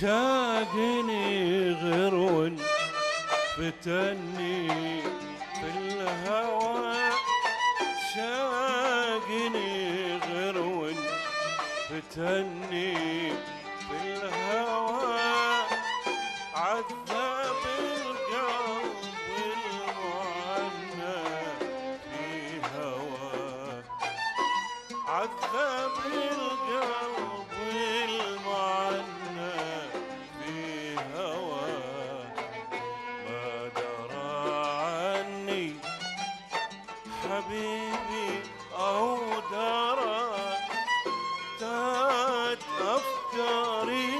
شاقني غيرون فتني في الهوى. عشاقني غيرون فتني في الهوى. عذب أفكاري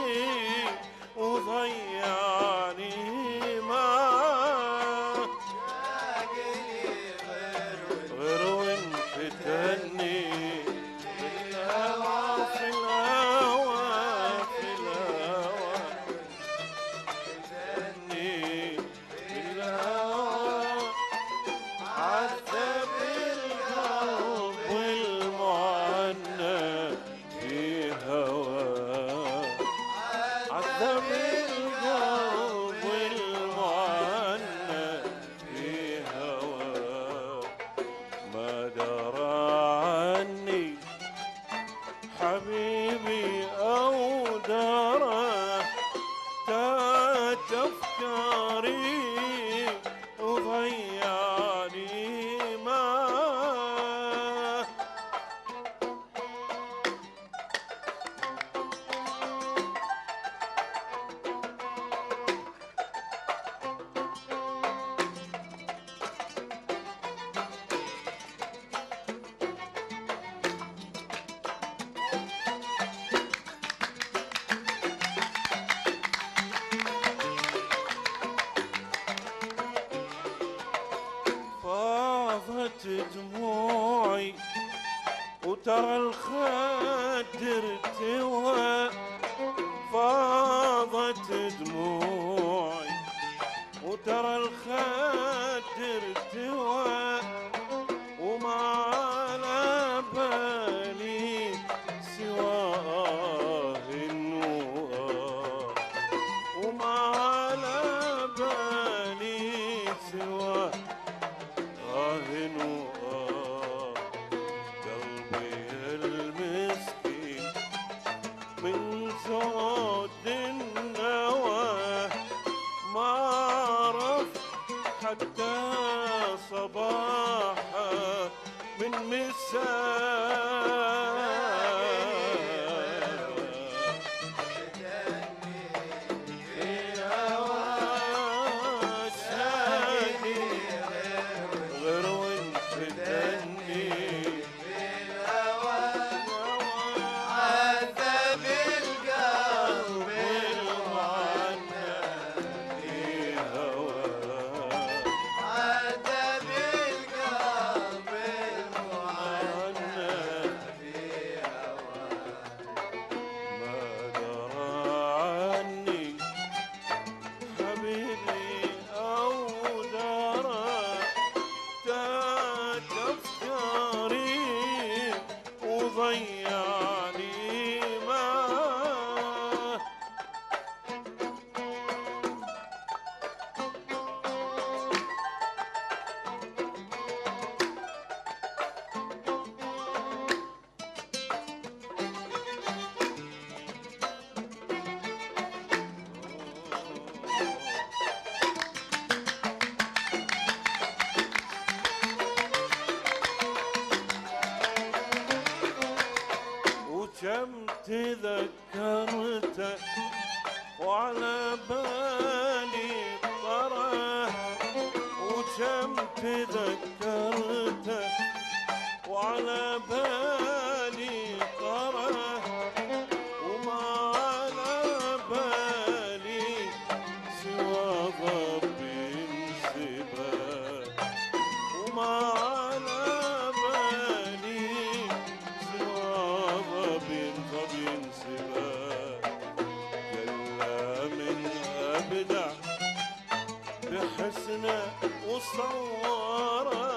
ترى الخدر توها فاضت دموعي وترى الخدر كم تذكرت وعلى بالي طرح وكم تذكرت tersine o savara